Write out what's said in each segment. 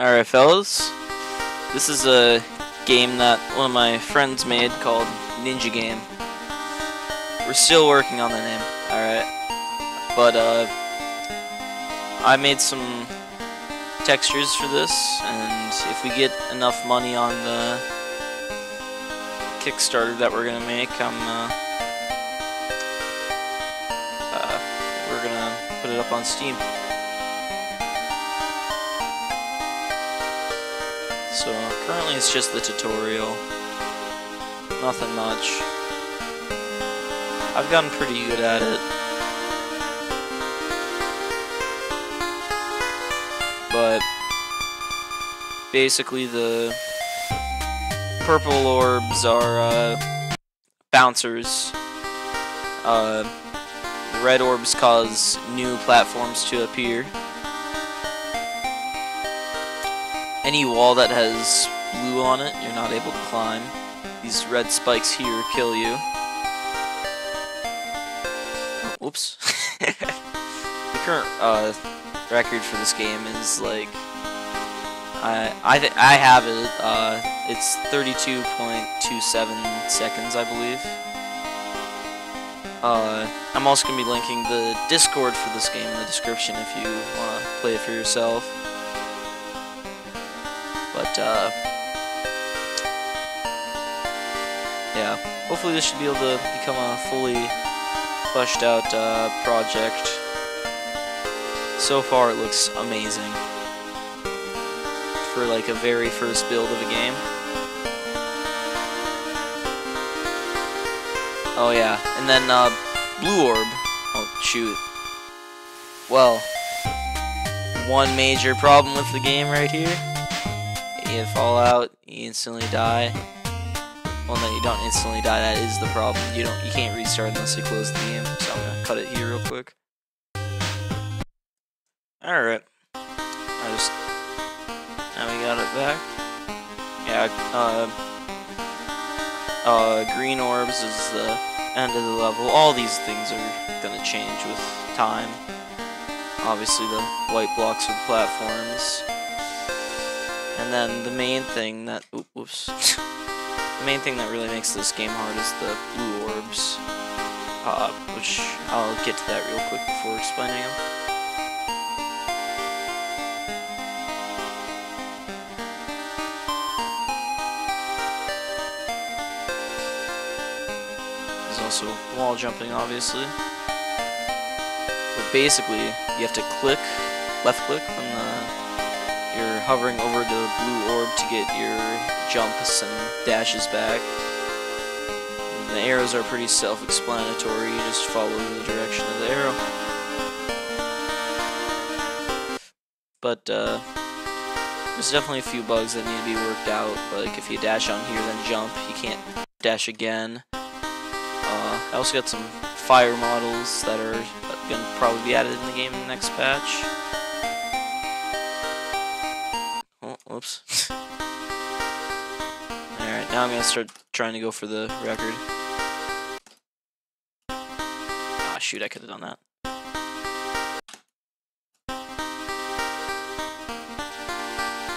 Alright, fellas. This is a game that one of my friends made called Ninja Game. We're still working on the name, alright? But, uh, I made some textures for this, and if we get enough money on the Kickstarter that we're gonna make, I'm, uh, uh, we're gonna put it up on Steam. So currently it's just the tutorial. Nothing much. I've gotten pretty good at it. But basically the purple orbs are uh, bouncers. Uh, the red orbs cause new platforms to appear. Any wall that has blue on it, you're not able to climb. These red spikes here kill you. Oops. the current uh, record for this game is like I I I have it. Uh, it's 32.27 seconds, I believe. Uh, I'm also gonna be linking the Discord for this game in the description if you wanna play it for yourself. But, uh, yeah, hopefully this should be able to become a fully fleshed out uh, project. So far it looks amazing. For like a very first build of a game. Oh yeah, and then uh, Blue Orb. Oh shoot. Well, one major problem with the game right here you fall out, you instantly die. Well, no, you don't instantly die. That is the problem. You don't. You can't restart unless you close the game. So I'm gonna cut it here real quick. All right. I just now we got it back. Yeah. Uh. Uh. Green orbs is the end of the level. All these things are gonna change with time. Obviously, the white blocks are platforms. And then the main thing that oops, the main thing that really makes this game hard is the blue orbs, uh, which I'll get to that real quick before explaining them. There's also wall jumping, obviously. But basically, you have to click, left click on the you're hovering over the blue orb to get your jumps and dashes back. And the arrows are pretty self-explanatory, you just follow the direction of the arrow. But, uh, there's definitely a few bugs that need to be worked out, like if you dash on here then jump, you can't dash again. Uh, I also got some fire models that are to probably be added in the game in the next patch. Now I'm gonna start trying to go for the record. Ah, shoot, I could have done that.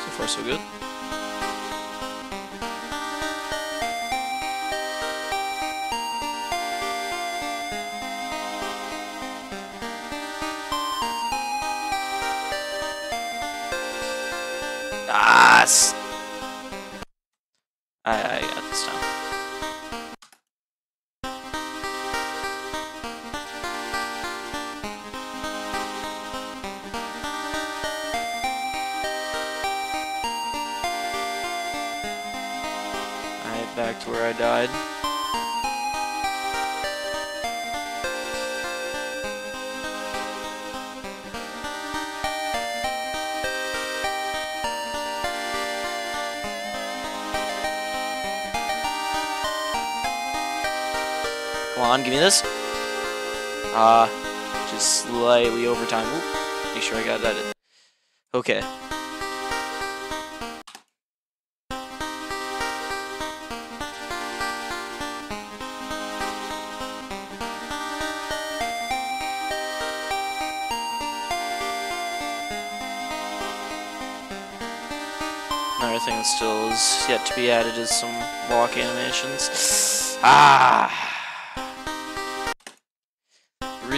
So far, so good. I, I on, give me this. Uh, just slightly over time. Oop, make sure I got that. Okay. Another thing that still is yet to be added is some walk animations. Ah!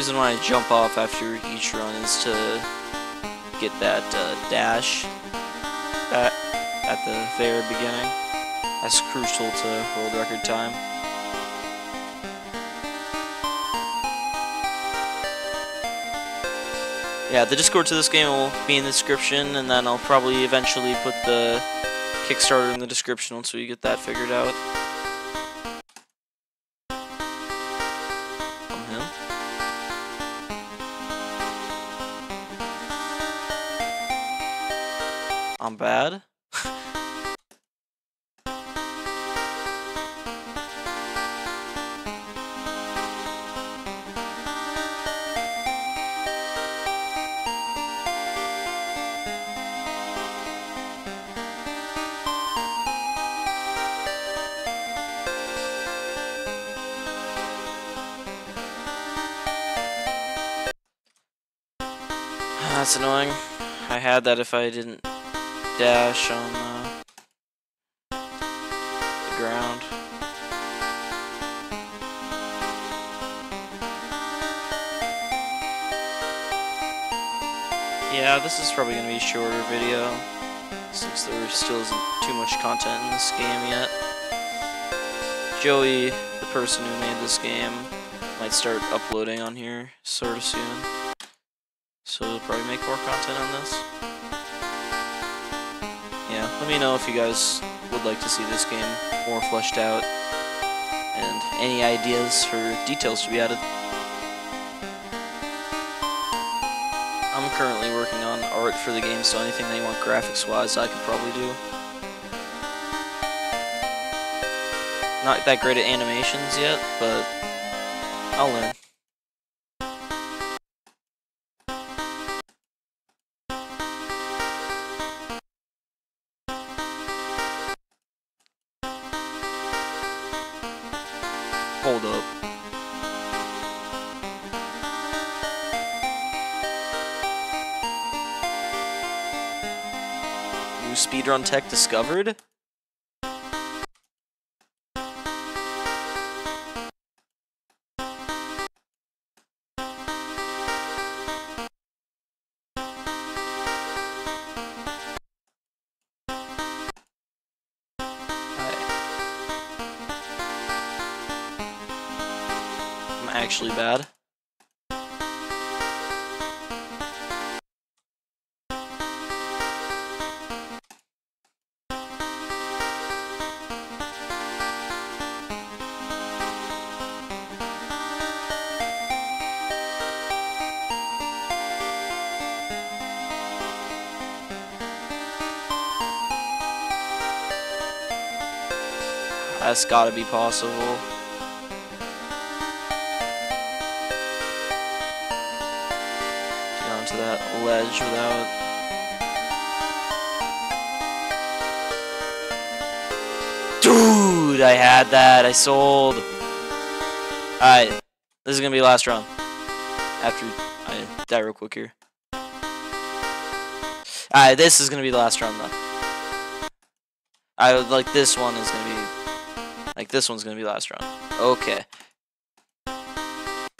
Reason why I jump off after each run is to get that uh, dash at, at the very beginning. That's crucial to world record time. Yeah, the Discord to this game will be in the description, and then I'll probably eventually put the Kickstarter in the description once we get that figured out. Bad. That's annoying. I had that if I didn't dash on uh, the ground. Yeah, this is probably going to be a shorter video, since there still isn't too much content in this game yet. Joey, the person who made this game, might start uploading on here sort of soon. So we'll probably make more content on this. Let me know if you guys would like to see this game more fleshed out and any ideas for details to be added. I'm currently working on art for the game, so anything they want graphics wise I could probably do. Not that great at animations yet, but I'll learn. Speedrun tech discovered? I'm actually bad. That's gotta be possible. Get onto that ledge without. Dude, I had that. I sold. Alright, this is gonna be last round. After I die real quick here. Alright, this is gonna be the last round though. I like this one is gonna be like this one's gonna be last round. Okay.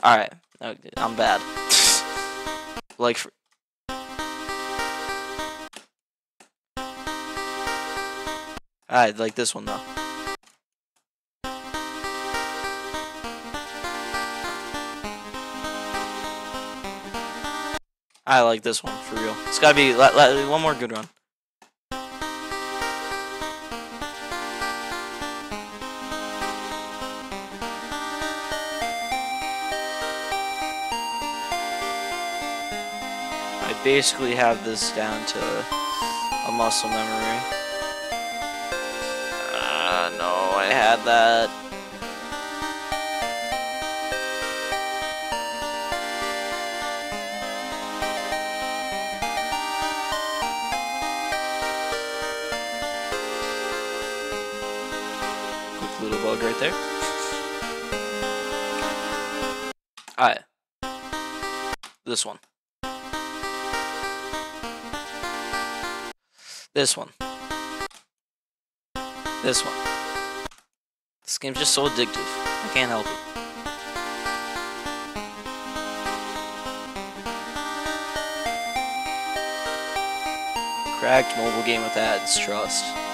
Alright. I'm bad. like for Alright, like this one though. I like this one for real. It's gotta be one more good run. Basically have this down to a muscle memory. Uh, no, I had that. Quick little bug right there. Alright. This one. This one. This one. This game's just so addictive. I can't help it. Cracked mobile game with ads, trust.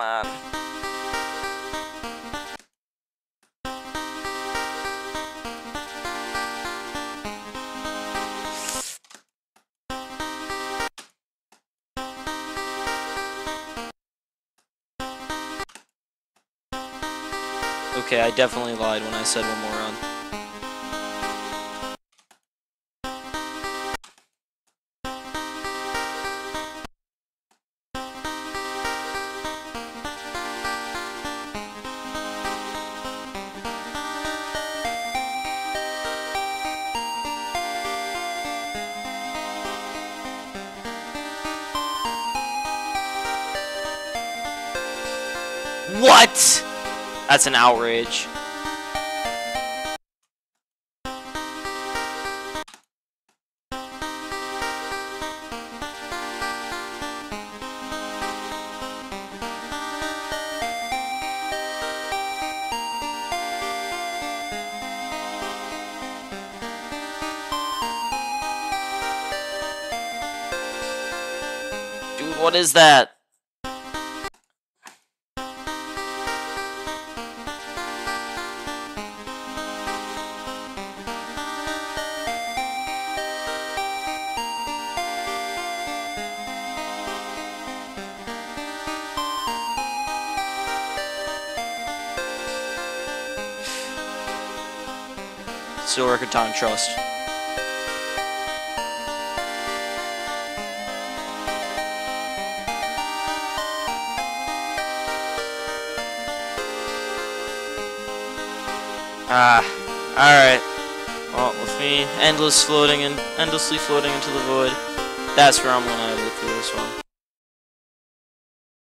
On. Okay, I definitely lied when I said one more run. What? That's an outrage. Dude, what is that? Still record time, trust. Ah, alright. Well, with me endless floating and endlessly floating into the void, that's where I'm gonna end it for this one.